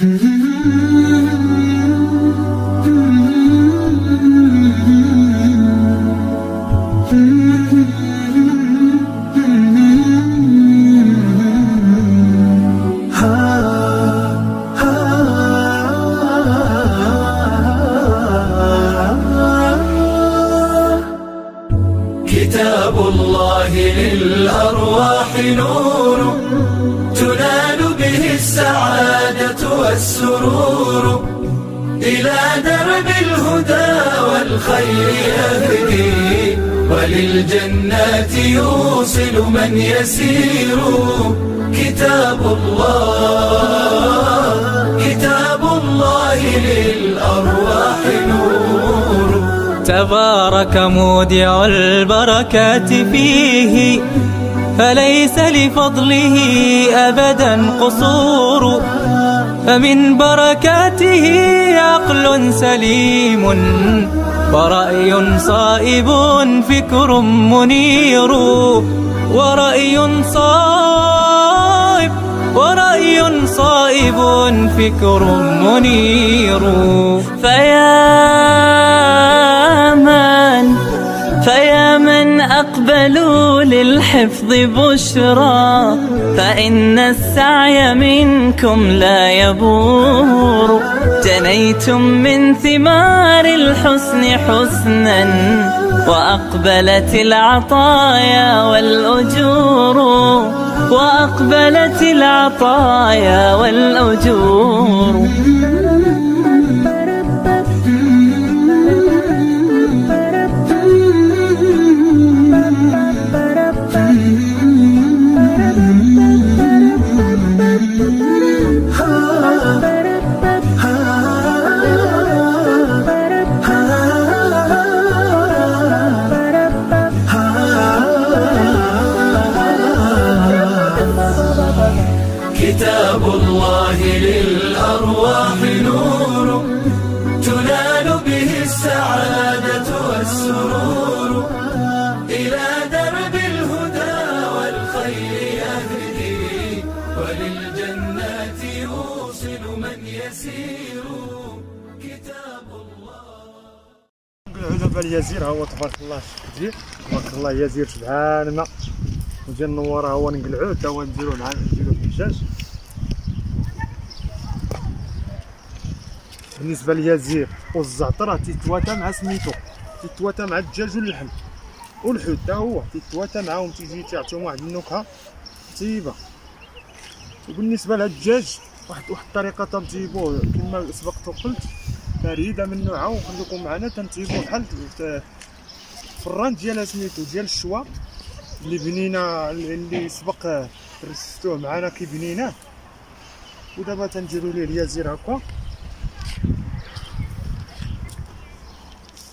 كتاب وللجنات يوصل من يسير. كتاب الله كتاب الله للأرواح نور. تبارك مودع البركات فيه فليس لفضله أبدا قصور. فمن بركاته عقل سليم. ورأي صائب فكر منير ورأي صائب ورأي صائب فكر منير. فيا من فيا من أقبلوا للحفظ بشرى فإن السعي منكم لا يبور. جنيتم من ثمار الحسن حسنا وأقبلت العطايا والأجور. وأقبلت العطايا والأجور. دابا اليزير هو تبارك الله كثير تبارك الله يزير شبعاننا وجا نورا هو نقلعوه تا هو نديرو مع نديرو الدجاج بالنسبة لليزير والزعتر تيتواتا مع سميتو. تيتواتا مع الدجاج واللحم. والحوت تا هو تيتواتا معاهم تيجي تعطيهم واحد النكهة طيبة. وبالنسبة للدجاج واحد واحد الطريقة تنطيبوه كما سبقت وقلت فريده من نوعها وخليكم معنا تنطيبوه بحال ت- فران ديال سميتو ديال الشوا اللي بنينا اللي سبق رستوه معنا كي بنيناه ودابا تنديرو ليه اليازير هكا.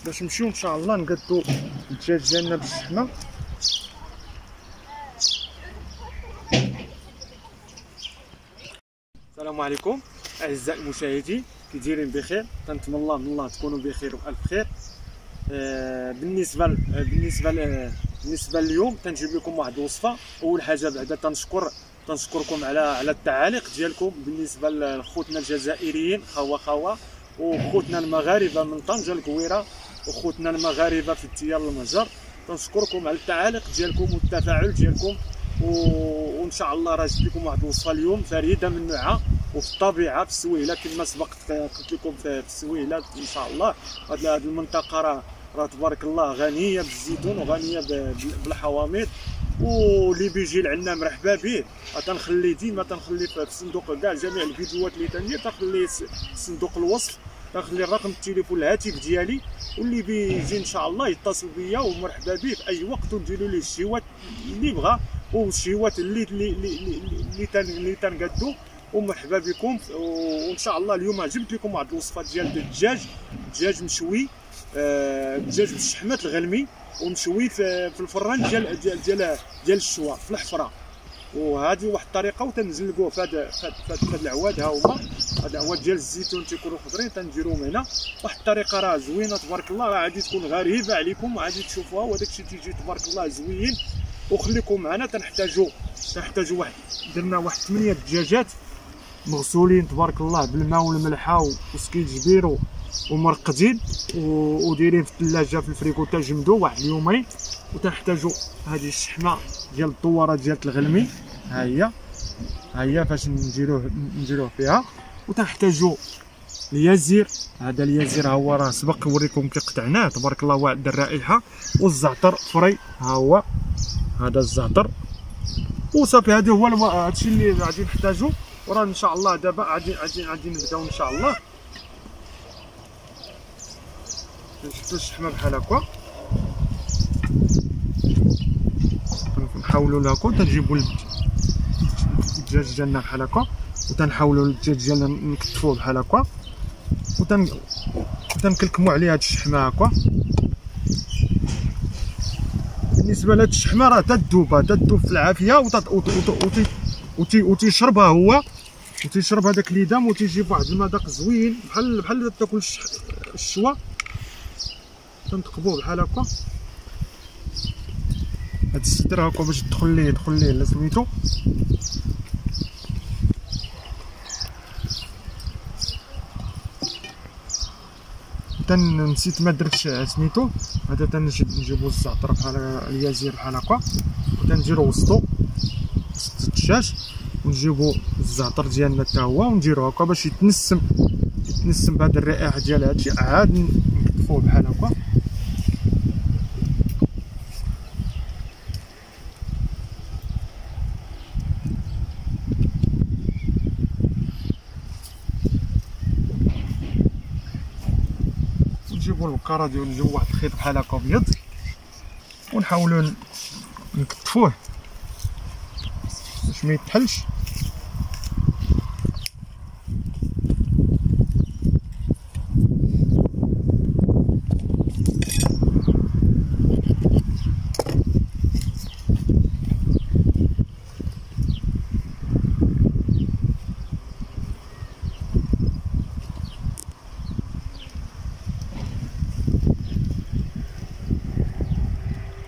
باش نمشيو إن شاء الله نقدو الدجاج ديالنا بالشحمة. السلام عليكم أعزائي المشاهدين. كي دايرين بخير. تنتمنى الله من الله تكونوا بخير وألف خير. آه، بالنسبة ل- آه، بالنسبة ل- بالنسبة اليوم تنجيب لكم واحد الوصفة. أول حاجة بعدا تنشكر تنشكركم على على التعاليق ديالكم. بالنسبة لخوتنا الجزائريين خوا خوا. وخوتنا المغاربة من طنجة الكويرة. وخوتنا المغاربة في التيار المهجر تنشكركم على التعاليق ديالكم والتفاعل ديالكم. وإن شاء الله راه جبت لكم واحد الوصفة اليوم فريدة من نوعها وفي الطبيعة في السويلة كما سبقت قلت لكم في السويلة إن شاء الله. هاد المنطقة راه راه تبارك الله غنية بالزيتون وغنية ب- بالحوامض. واللي بيجي لعنا مرحبا به. تنخلي ديما تنخلي في صندوق كاع جميع الفيديوهات اللي تندير تنخلي صندوق الوصف تنخلي الرقم التليفون الهاتف ديالي. واللي بيجي إن شاء الله يتصل بيا ومرحبا به في أي وقت ونديروا ليه الشيوات اللي بغى والشيوات اللي اللي اللي اللي, اللي, تن- اللي تنقدو. ومرحبا بكم وإن شاء الله اليوم جبت لكم واحد الوصفة ديال الدجاج. دجاج مشوي. آه، دجاج بالشحمات الغلمي. ومشوي في الفران ديال ديال ديال, ديال الشوا في الحفرة. وهذه واحد الطريقة وتنزلقوه في هذا في العواد. ها هما. هذا العواد ديال الزيتون تيكونوا خضرين. تنديروهم هنا. واحد الطريقة راه زوينة تبارك الله. راه غادي تكون غريبة عليكم. وغادي تشوفوها. وداك الشيء تيجي تبارك الله زوين. وخليكم معنا تنحتاجوا تنحتاجوا واحد. درنا واحد ثمانية دجاجات مغسولين تبارك الله بالماء والملحة وسكيت و- ومرقدين ودايرين في الثلاجة في الفريكو تجمدوا واحد اليومين. وتنحتاجوا هذه الشحمه ديال الدواره ديال الغلمي. ها هي. ها هي فاش نديروه نديروه فيها. وتنحتاجوا اليازير هذا اليازير ها هو راه سبق وريكم كي قطعناه تبارك الله واعد الرائحة. والزعتر فري. ها هو. هذا الزعتر وصافي هذا هو هادشي اللي غادي نحتاجو. وراه إن شاء الله دابا غادي غادي غادي نبداو إن شاء الله. شفتوا الشحمه بحال هكا. نحاولوا لها كون تنجيبوا الدجاج ديالنا بحال هكا. وتنحاولوا الدجاج ديالنا نكتفوه بحال هكا. وتن وتنكلكموا عليه هاد الشحمه هكا. بالنسبة لهاد الشحمة راه تدوب تدوب في العافية وتي وتيشربها هو. وتيشرب هذاك الليدام وتيجيب واحد المذاق زوين. بحال بحال تاكل الش- الشوا. تنتقبوه بحال هكا. هاد الستر هكا باش تدخل ليه يدخل ليه لا سميتو. نسيت ما درتش سميتو. هذا تنجيب نجيبو الزعتر بحال اليازير بحال هكا. وتنديرو وسطو وسط الدجاج ونجيبو الزعتر ديالنا حتى هو ونديرو هكا باش يتنسم يتنسم بهاد الرائحه ديال هادشي عاد نكتفوه بحال هكا. البقره ديال نجيبو واحد الخيط بحال هكا أبيض. ونحاولو ن- نكتفوه باش ما يتحلش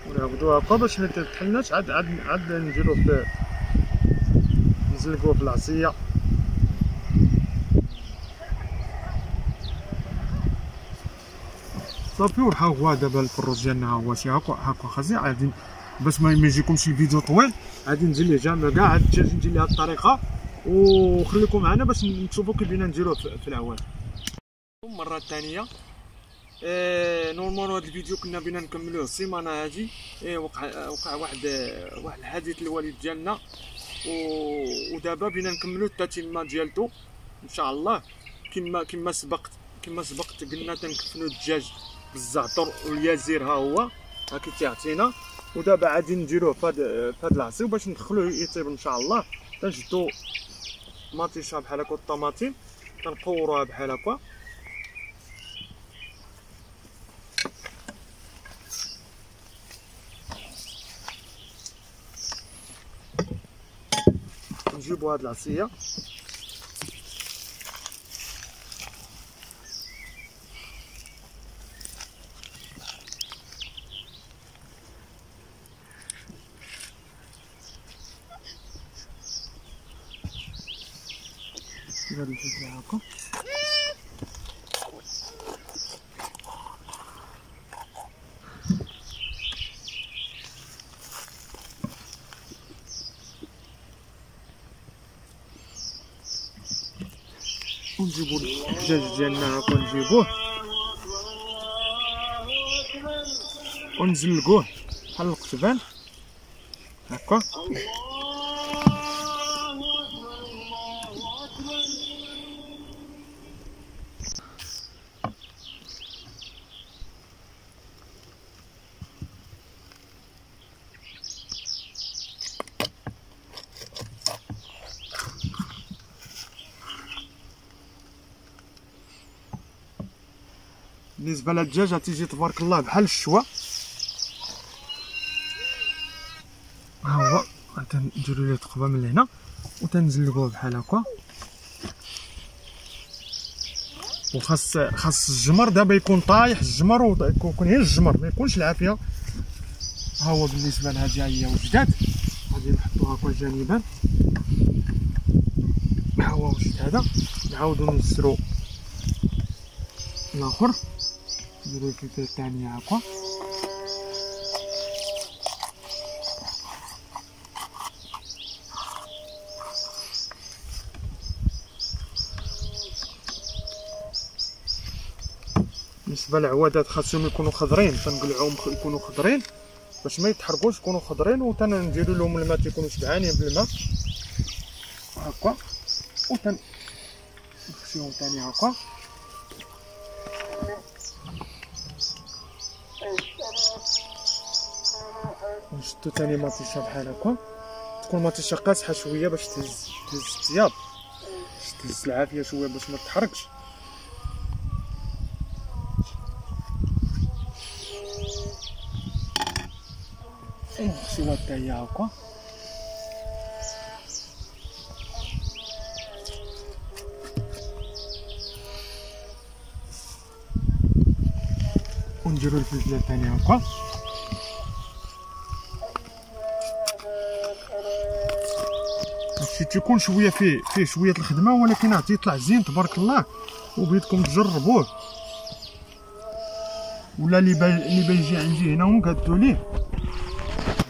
ونعاودو هكا باش ما تتحلناش عاد عاد عاد نديرو في نزلقوه في العصية. صافي وها هو دابا الفروج ديالنا هو شي هكا هكا خزي عادي. باش ما يجيكمش الفيديو طويل غادي ندير ليه جامع كاع هاد الدجاج ندير ليه هاد الطريقة وخليكم معنا باش نشوفوا كيف بدينا نديروه في العوال. المره الثانية آه normalement هذا الفيديو كنا بغينا نكملوه السيمانة هذه آه وقع وقع واحد واحد الحادث الوالد ديالنا. ودابا بغينا نكملو التتمه ديالتو إن شاء الله. كما كما سبقت كما سبقت قلنا تنكفنو الدجاج بالزعتر واليازير ها هو. هاكي تيعطينا. ودابا غادي نديروه في هاد في هاد العصير باش ندخلوه يطيب إن شاء الله. تنشدو مطيشه بحال هكا الطماطم. تنقوروها بحال هكا. نجيبو هاد العصيه غادي ونجيبو الدجاج ديالنا هكا نجيبوه ونزلقوه بحال القتبان. هكا. بالنسبة للدجاج تيجي تبارك الله بحال الشوا. ها هو تنديرو ليه تقبه من هنا وتنزلقوه بحال هكا. وخاص خاص الجمر دابا يكون طايح الجمر ويكون غير الجمر ما يكونش العافية. ها هو بالنسبة لهادي هي وجدات. غادي نحطوها هكا جانبا. ها هو وجدات هذا. نعاودو نسرو الآخر. بالنسبة للعوادات خاصهم يكونوا خضرين تنقلعوهم يكونوا خضرين. باش ما يتحرقوش يكونوا خضرين وتنديروا لهم الماء تيكونوا شبعانين بالماء. هكا وتن نخشيهم ثاني هكا نشدو ثاني مطيشه بحال هكا. تكون مطيشه قاصحه شوية باش تهز تهز الثياب. باش تهز العافية شوية باش ما تحرقش. ونخشيوها حتى هي هكا. ونديرو الفلفلة الثانية هكا. تيكون شوية فيه فيه شوية الخدمة ولكن عاد يطلع زين تبارك الله وبغيتكم تجربوه. ولا اللي با اللي بيجي عندي هنا ونقادو ليه.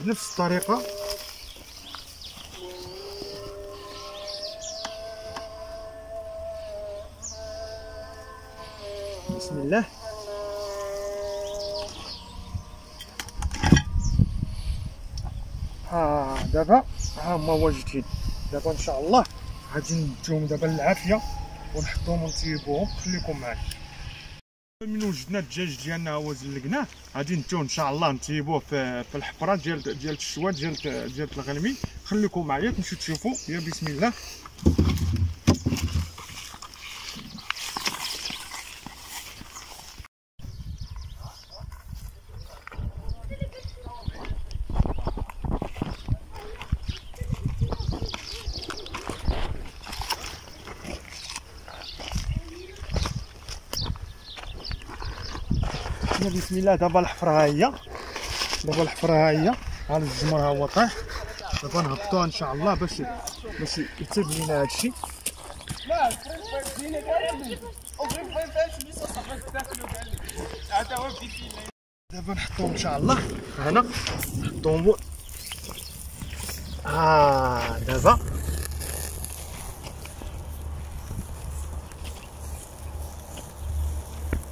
بنفس الطريقة. بسم الله. ها دابا ها هما واجدين. دابا إن شاء الله غادي نديهم دابا للعافيه ونحطوهم ونطيبوهم. خليكم معايا. من وجدنا الدجاج ديالنا هو زلقناه. غادي نتو إن شاء الله نطيبوه في في الحفرة ديال ديال الشوا ديال ديال الغلمي خليكم معايا تمشيو تشوفوا. يا بسم الله. يا بسم الله. دابا الحفرة ها هي. دابا الحفرة ها هي. ها الجمر ها هو طايح. دابا نهبطوها إن شاء الله باش باش يتم لينا هادشي دابا نحطوهم إن شاء الله. هنا. نحطوهم ها دابا.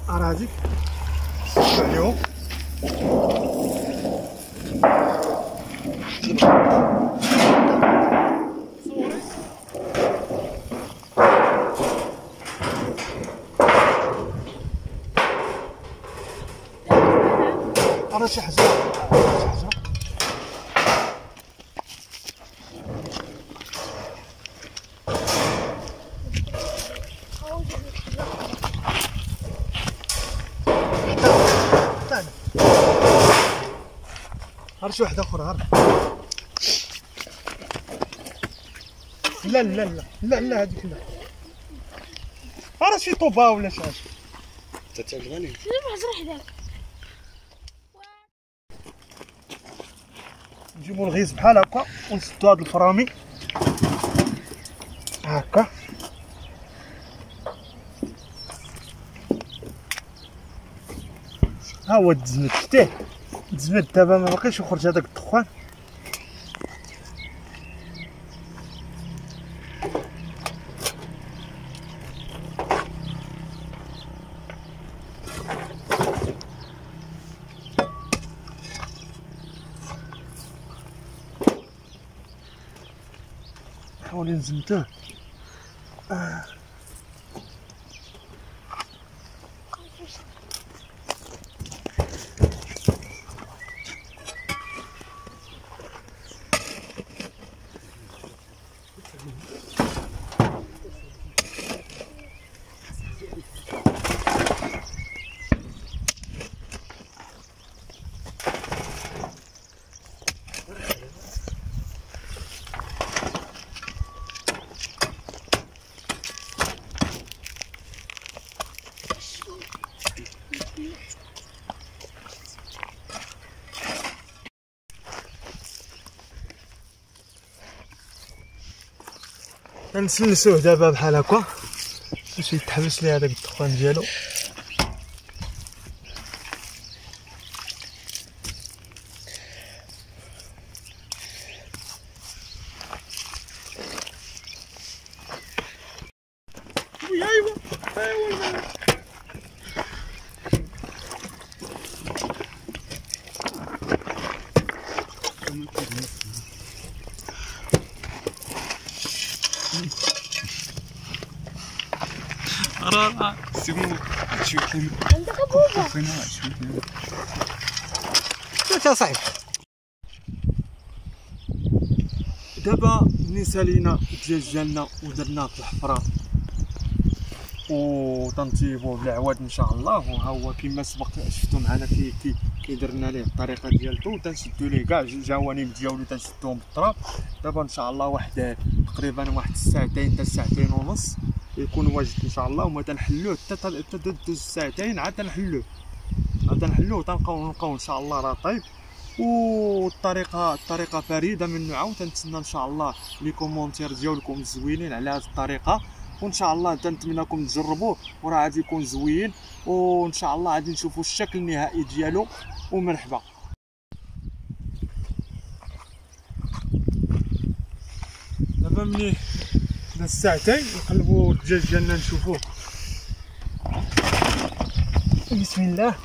أراضيك. 牛. هر شي واحدة أخرى هر لا لا لا لا لا هذيك لا. هر شي طوبة ولا شي حاجة؟ تتعجبني. نجيبو الغيز بحال هكا ونسدو هاد الفرامي هكا. ها هو التزمت شتيه تزمت دابا ما بقيش يخرج هذاك الدخان. حاولي نزمتوه غنسلسوه دابا بحال هكا. باش يتحبس ليه هذاك الدخان ديالو وي ايوا ايوا راه سيبو تشوف لي عندك بوبا فين تشوف لي شوف يا صاحبي دابا ملي سالينا الدجاج ديالنا ودرناه في الحفره و تنطيبوه بالعواد إن شاء الله وها هو كما سبق شفتو معنا كي كي كيدرنا ليه؟ الطريقة ديالته وتنشدو ليه كاع الجوانب ديالو تنشدوهم بالتراب دابا ان شاء الله واحد تقريبا واحد الساعتين حتى ساعتين ونص. يكون واجد إن شاء الله وما تنحلوه حتى تل- حتى دوز ساعتين عاد تنحلوه. عاد تنحلوه تنبقاو نلقاو إن شاء الله راه طيب. والطريقة الطريقة فريدة من نوعها وتنتسنى إن شاء الله les commentaires ديالكم الزوينين على هذه الطريقة. وإن شاء الله تنتمنىكم تجربوه وراه غادي يكون زوين. وإن شاء الله غادي نشوفوا الشكل النهائي ديالو. ومرحبا. دابا ملي داز ساعتين نقلبوا الدجاج ديالنا نشوفوه بسم الله.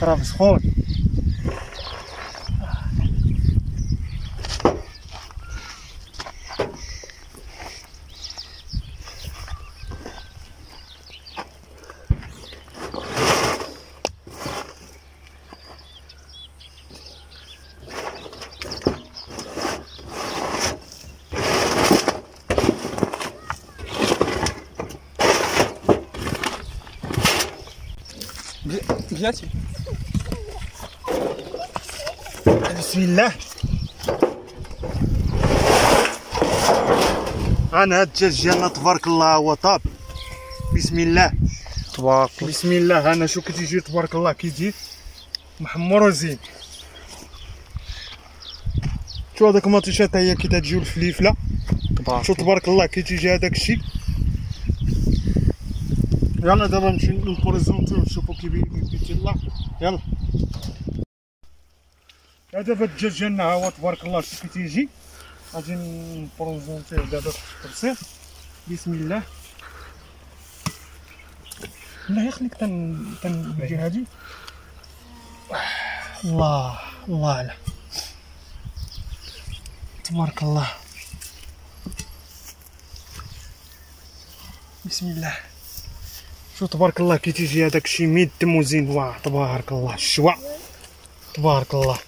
تراب سخون بلاتي بسم الله. أنا هاد الدجاج ديالنا تبارك الله هو طاب. بسم الله. تبارك بسم الله. أنا شو كتيجي تبارك الله كيجي محمر وزين شو هذاك المطيشات هي كي تجيو الفليفلة؟ شو تبارك الله كي تيجي هذاك الشيء؟ يلا دابا نمشي ن présenter ونشوفو كي بي- بيتي الله يلا دابا الدجاج ديالنا هو تبارك الله شو كي تيجي غادي ن présenter ه دابا في الطبسيل بسم الله لا يخليك تن تن هادي الله الله على تبارك الله بسم الله شو تبارك الله كي تيجي هذاك الشيء ميدم وزين. واه تبارك الله. الشوا تبارك الله.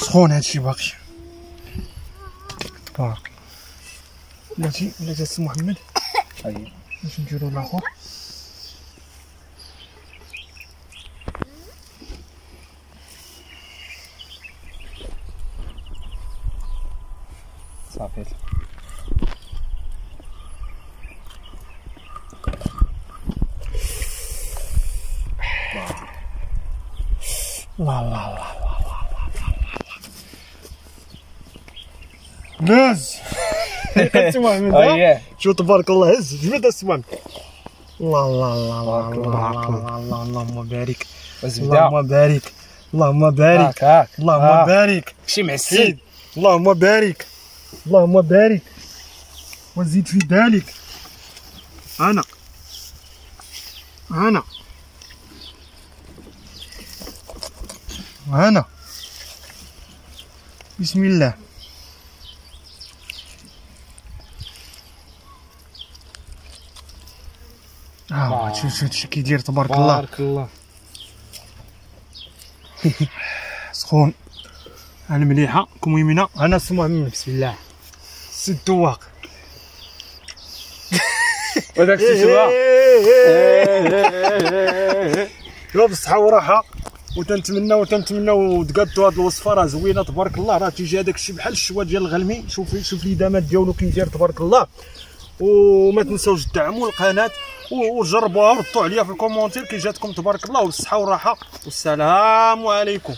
سخون هادشي باقي؟ تبارك بلاتي بلاتي السي محمد. أيوة. باش نديرو الآخر صافي الله الله الله الله الله ناز. محمد ها؟ اييه شو تبارك الله هز. جبد السي محمد الله الله الله الله الله الله. الله الله الله اللهم بارك. اللهم بارك. اللهم بارك. اللهم آه. بارك. شي معسل اللهم بارك. اللهم بارك. وزيد في ذلك. أنا. أنا. أنا بسم الله. آه شوف شوف شوف كيدير تبارك الله. بارك الله. سخون. المليحه كميمنه أنا من بسم الله. سي الدواق وداك الشباب شوف بالصحة والراحة وتنتمناو تنتمناو تقادوا هاد الوصفة راه زوينة تبارك الله. راه تيجي هذاك الشيء بحال الشوا ديال الغلمي. شوف شوف الادامات ديالو كيدير تبارك الله. وما تنساوش تدعموا القناه وجربوها وردوا عليا في ال commentaires كي جاتكم تبارك الله والصحة والراحة. والسلام عليكم.